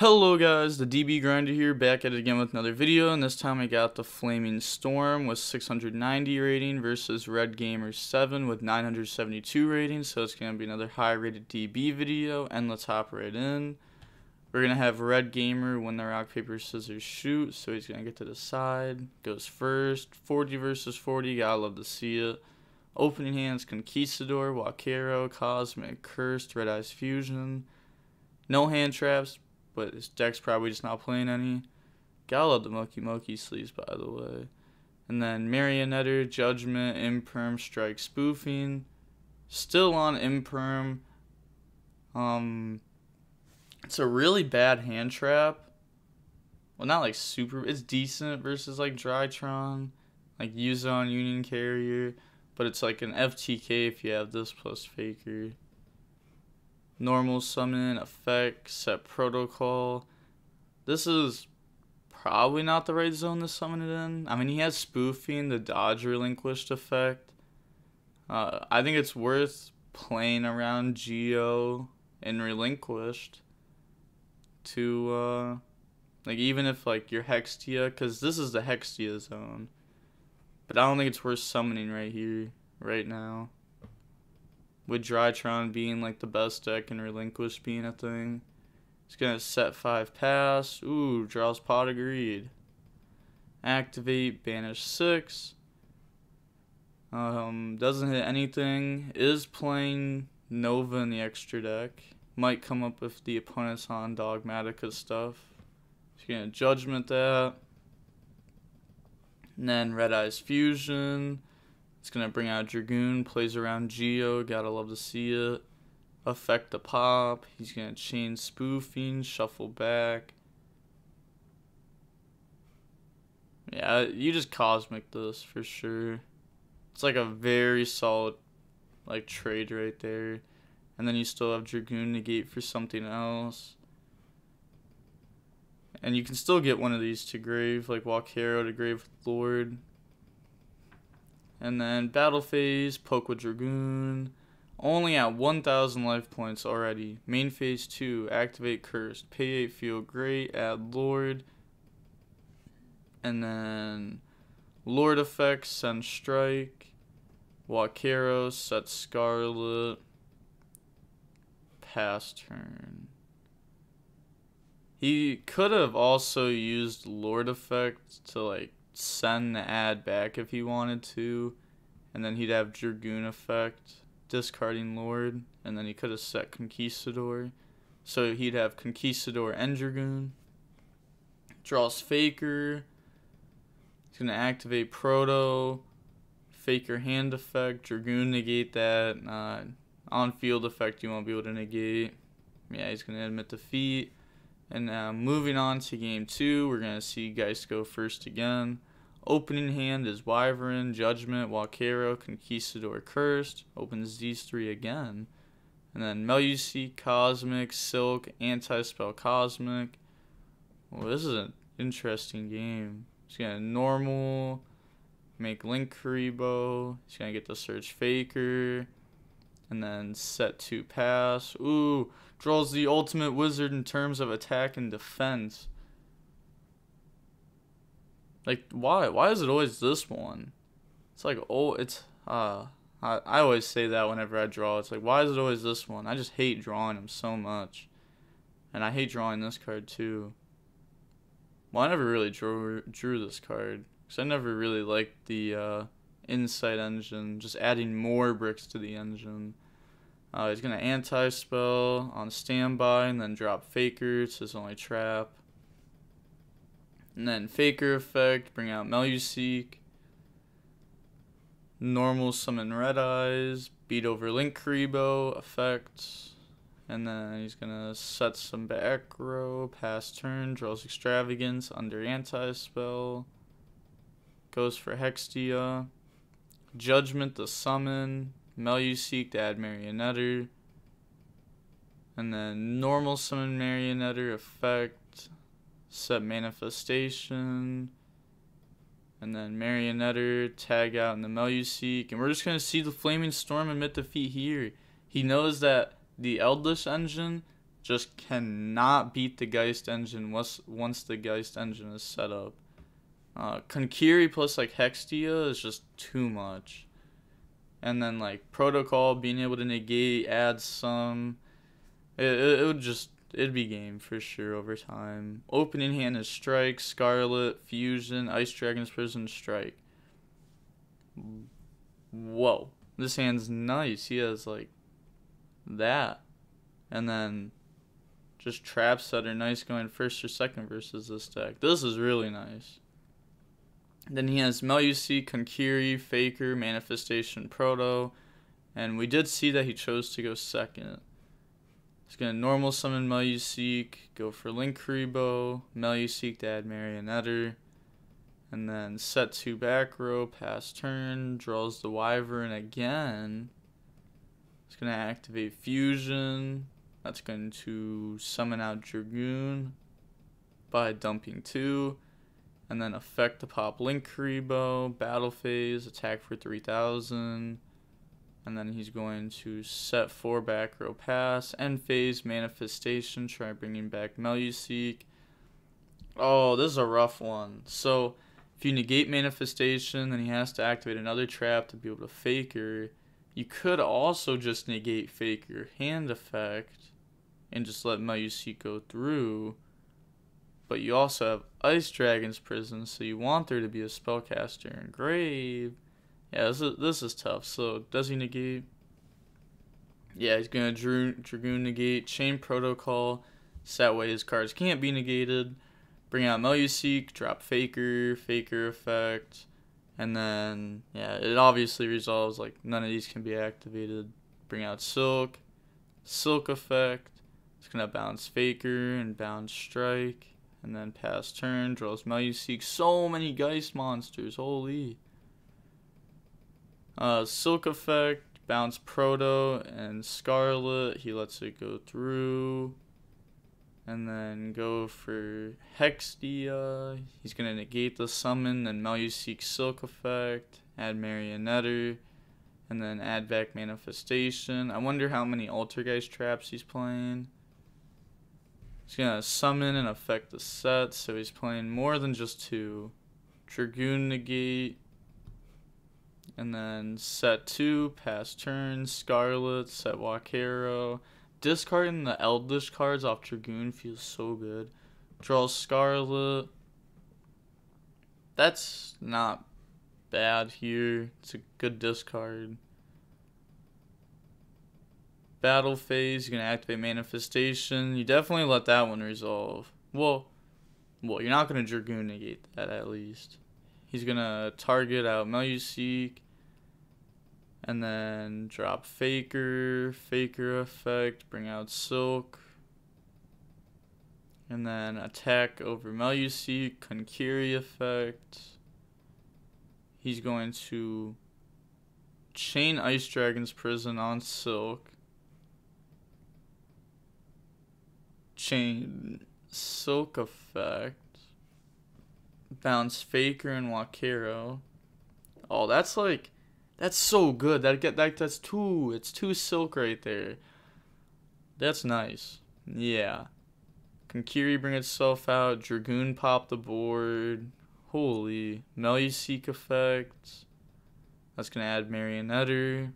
Hello guys, the DB Grinder here, back at it again with another video, and this time I got the Flaming Storm with 690 rating versus Red Gamer 7 with 972 rating, so it's going to be another high rated DB video, and let's hop right in. We're going to have Red Gamer win the rock, paper, scissors, shoot, so he's going to get to the side, goes first, 40 versus 40, gotta love to see it. Opening hands, Conquistador, Huaquero, Cosmic, Cursed, Red Eyes Fusion. No hand traps, but his deck's probably just not playing any. Gotta love the Mokey Mokey sleeves, by the way. And then Marionetter, Judgment, Imperm, Strike, Spoofing. Still on Imperm. Um, it's a really bad hand trap. Well, not like super. It's decent versus like Drytron, like Yuza on Union Carrier, but it's like an FTK if you have this plus Faker normal summon, effect, set protocol. This is probably not the right zone to summon it in. I mean, he has spoofing, the dodge relinquished effect. Uh, I think it's worth playing around Geo and relinquished to, uh, like, even if, like, you're Hexstia, because this is the Hexstia zone. But I don't think it's worth summoning right here, right now with Drytron being like the best deck and Relinquish being a thing. He's gonna set five pass. Ooh, draws pot of greed. Activate, banish six. Um, doesn't hit anything. Is playing Nova in the extra deck. Might come up if the opponent's on Dogmatika stuff. He's gonna judgment that. And then Red Eyes Fusion. It's going to bring out Dragoon, plays around Geo, gotta love to see it. Affect the pop, he's going to chain spoofing, shuffle back. Yeah, you just cosmic this for sure. It's like a very solid like trade right there. And then you still have Dragoon negate for something else. And you can still get one of these to grave, like Huaquero to grave Lord. And then battle phase, poke with Dragoon. Only at 1,000 life points already. Main phase 2, activate Cursed. Pay 8, feel great, add Lord. And then Lord effects, send Strike. Huaquero, set Scarlet. Pass turn. He could have also used Lord effect to like send the ad back if he wanted to, and then he'd have Dragoon effect, discarding Lord, and then he could have set Conquistador. So he'd have Conquistador and Dragoon. Draws Faker. He's going to activate Proto. Faker hand effect. Dragoon negate that. Uh, on field effect you won't be able to negate. Yeah, he's going to admit defeat. And now moving on to game two, we're going to see Geist go first again. Opening hand is Wyvern, Judgment, Huaquero, Conquistador, Cursed. Opens these three again. And then Meluseek, Cosmic, Silk, Anti-Spell Cosmic. Well, this is an interesting game. He's going to normal, make Linkuriboh. He's going to get the Search Faker. And then set to pass. Ooh, draws the ultimate wizard in terms of attack and defense. Like why? Why is it always this one? It's like oh, it's uh. I, I always say that whenever I draw. It's like why is it always this one? I just hate drawing them so much, and I hate drawing this card too. Well, I never really drew drew this card because I never really liked the uh, insight engine. Just adding more bricks to the engine. Uh, he's gonna anti-spell on standby and then drop Faker. It's his only trap. And then Faker effect, bring out Meluseek. Normal summon Red Eyes, beat over Linkuriboh effects. And then he's gonna set some back row, pass turn, draws extravagance under anti-spell. Goes for Hexstia. Judgment the summon. Meluseek to add Marionetter. And then normal summon Marionetter effect set manifestation and then marionetter tag out in the Meluseek and we're just gonna see the flaming storm admit defeat here he knows that the Eldlich engine just cannot beat the Geist engine once once the Geist engine is set up. Uh, Kunquery plus like Hexstia is just too much. And then like Protocol being able to negate, add some, it, it, it would just it'd be game for sure over time. Opening hand is Strike, Scarlet, Fusion, Ice Dragon's Prison, Strike. Whoa, this hand's nice. He has like that, and then just traps that are nice going first or second versus this deck. This is really nice. Then he has Meluseek, Kunquery, Faker, Manifestation, Proto, and we did see that he chose to go second. He's going to normal summon Meluseek, go for Linkuriboh, Meluseek to add Marionetter, and then set two back row, pass turn, draws the Wyvern again. It's going to activate Fusion. That's going to summon out Dragoon by dumping two. And then effect to pop Linkuriboh, battle phase, attack for 3000. And then he's going to set four back row pass, end phase, manifestation, try bringing back Meluseek. Oh, this is a rough one. So if you negate manifestation, then he has to activate another trap to be able to faker. You could also just negate faker hand effect and just let Meluseek go through but you also have Ice Dragon's Prison, so you want there to be a spellcaster in Grave. Yeah, this is, this is tough. So, does he negate? Yeah, he's going to Dragoon negate, Chain Protocol, so that way his cards can't be negated. Bring out Meluseek, drop Faker, Faker effect, and then, yeah, it obviously resolves, like, none of these can be activated. Bring out Silk, Silk effect, it's going to bounce Faker and bounce Strike. And then pass turn, draws Meluseek. So many Geist monsters, holy. Uh, Silk Effect, bounce Proto and Scarlet. He lets it go through. And then go for Hexstia. He's going to negate the summon. Then Meluseek Silk Effect. Add Marionetter. And then add back Manifestation. I wonder how many Altergeist traps he's playing. He's gonna summon and affect the set, so he's playing more than just two. Dragoon negate. And then set two, pass turn, Scarlet, set Huaquero. Discarding the Eldlich cards off Dragoon feels so good. Draws Scarlet. That's not bad here. It's a good discard battle phase, you're gonna activate manifestation. You definitely let that one resolve. Well, well, you're not gonna Dragoon negate that at least. He's gonna target out Meluseek, and then drop Faker, Faker effect, bring out Silk, and then attack over Meluseek, Kunquery effect. He's going to chain Ice Dragon's Prison on Silk chain silk effect bounce faker and huaquero oh that's like that's so good. That get that that's two it's two silk right there. That's nice. Yeah. Kunquery bring itself out. Dragoon pop the board. Holy. Meluseek effect. That's gonna add marionetter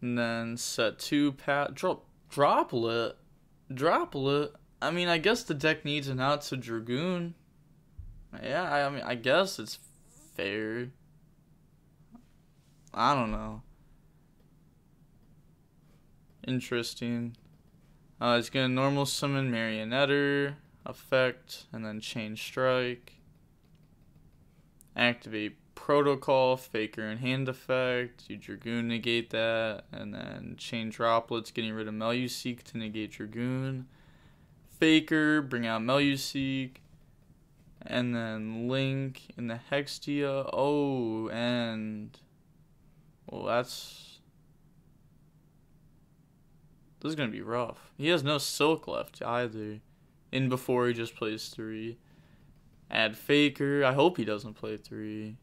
And then set two pat drop droplet. Droplet. I mean I guess the deck needs an out to Dragoon. Yeah, I mean I guess it's fair. I don't know. Interesting. Uh, it's gonna normal summon Marionetter, effect, and then chain strike. Activate protocol, faker and hand effect, you Dragoon negate that, and then chain droplets, getting rid of Meluseek to negate Dragoon. Faker, bring out Meluseek, and then Link in the Hexstia. Oh, and well, that's this is gonna be rough. He has no silk left either. In before he just plays three. Add Faker. I hope he doesn't play three.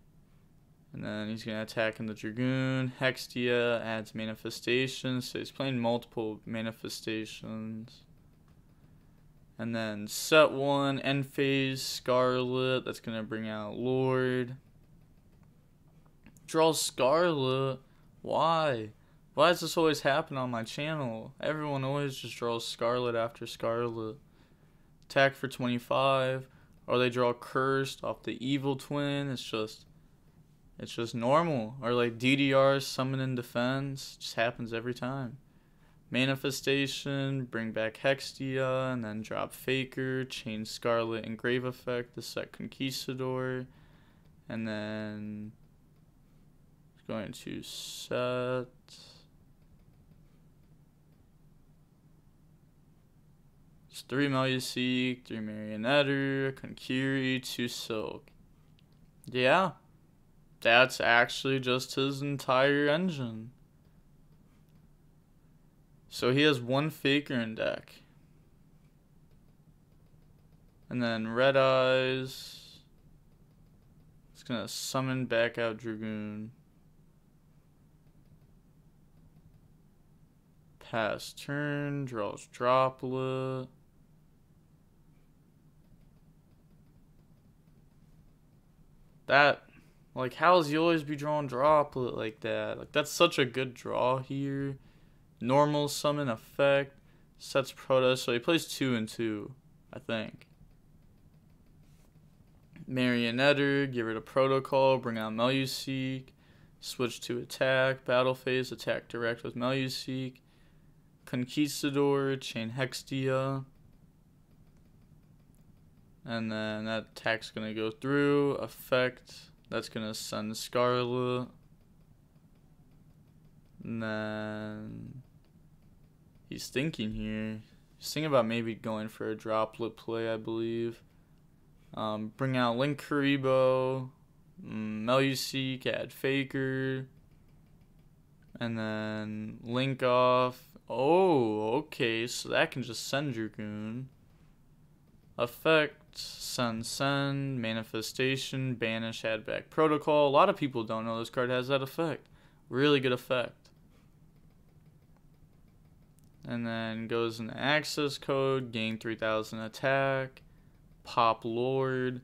And then he's going to attack in the Dragoon. Hexstia adds Manifestation. So he's playing multiple Manifestations. And then set one, end phase, Scarlet. That's going to bring out Lord. Draw Scarlet. Why? Why does this always happen on my channel? Everyone always just draws Scarlet after Scarlet. Attack for 25. Or they draw Cursed off the Evil Twin. It's just it's just normal. Or like DDR summon and defense. Just happens every time. Manifestation, bring back Hexstia, and then drop Faker, change Scarlet and Grave effect to set Conquistador, and then going to set it's three Meluseek, three Marionetter, Kunquery, two Silk. Yeah. That's actually just his entire engine. So he has one Faker in deck. And then Red Eyes. It's gonna summon back out Dragoon. Pass turn, draws Droplet. That like, how's he always be drawing droplet like that? Like, that's such a good draw here. Normal summon effect. Sets Proto, so he plays two and two, I think. Marionetter, give it a Protocol, bring out Meluseek. Switch to attack, battle phase, attack direct with Meluseek. Conquistador, chain Hexstia. And then that attack's gonna go through. Effect that's gonna send Scarlet. And then he's thinking here. He's thinking about maybe going for a droplet play, I believe. Um, bring out Linkuriboh, mm, Meluseek, add Faker, and then Link off. Oh, okay, so that can just send Dragoon. Effect, Send Send, Manifestation, Banish, Add Back Protocol. A lot of people don't know this card has that effect. Really good effect. And then goes into access code, gain 3000 attack, pop Lord.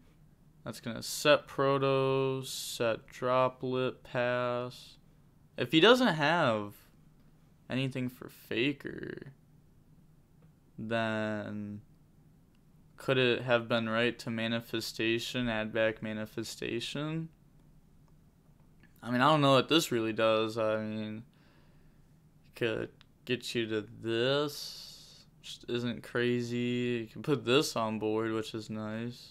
That's going to set Proto, set Droplet, pass. If he doesn't have anything for Faker, then could it have been right to manifestation, add back manifestation? I mean, I don't know what this really does. I mean, could get you to this, which isn't crazy. You can put this on board, which is nice.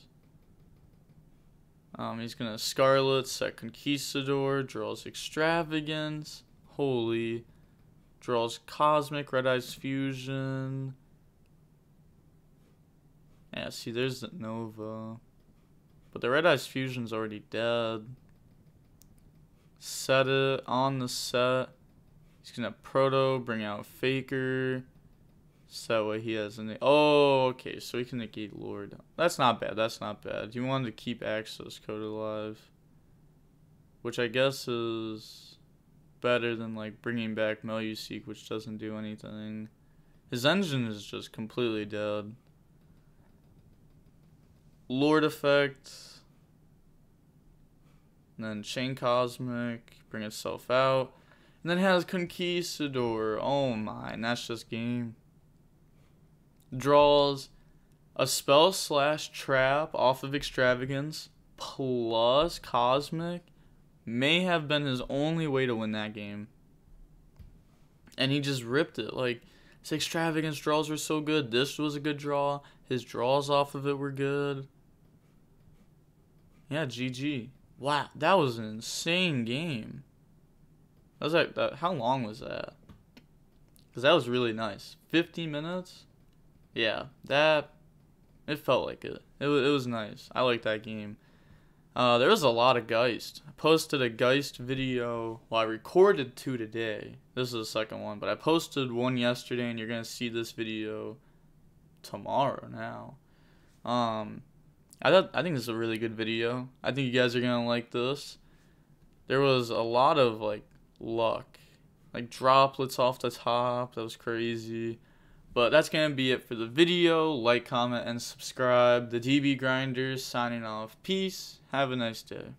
Um, he's gonna Scarlet, set Conquistador, draws Extravagance, Holy, draws Cosmic, Red Eyes Fusion, yeah, see, there's the Nova. But the Red Eyes Fusion's already dead. Set it on the set. He's gonna Proto, bring out Faker. Set what he has the. Oh, okay, so he can negate Lord. That's not bad, that's not bad. You wanted to keep access code alive. Which I guess is better than like bringing back Meluseek, which doesn't do anything. His engine is just completely dead. Lord effect. And then Chain Cosmic, bring itself out. And then has Conquistador. Oh my, that's just game. Draws a spell slash trap off of Extravagance plus Cosmic. May have been his only way to win that game. And he just ripped it. Like, his Extravagance draws were so good. This was a good draw. His draws off of it were good. Yeah, GG. Wow, that was an insane game. That was like, that, how long was that? Because that was really nice. 15 minutes? Yeah, that, it felt like it. It, it was nice. I like that game. Uh, there was a lot of Geist. I posted a Geist video. Well, I recorded two today. This is the second one, but I posted one yesterday, and you're gonna see this video tomorrow now. Um, I thought I think this is a really good video. I think you guys are gonna like this. there was a lot of like luck, like droplets off the top. That was crazy. But that's gonna be it for the video. Like, comment, and subscribe. The DB Grinders signing off. Peace. Have a nice day.